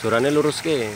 Jurane lurus ke.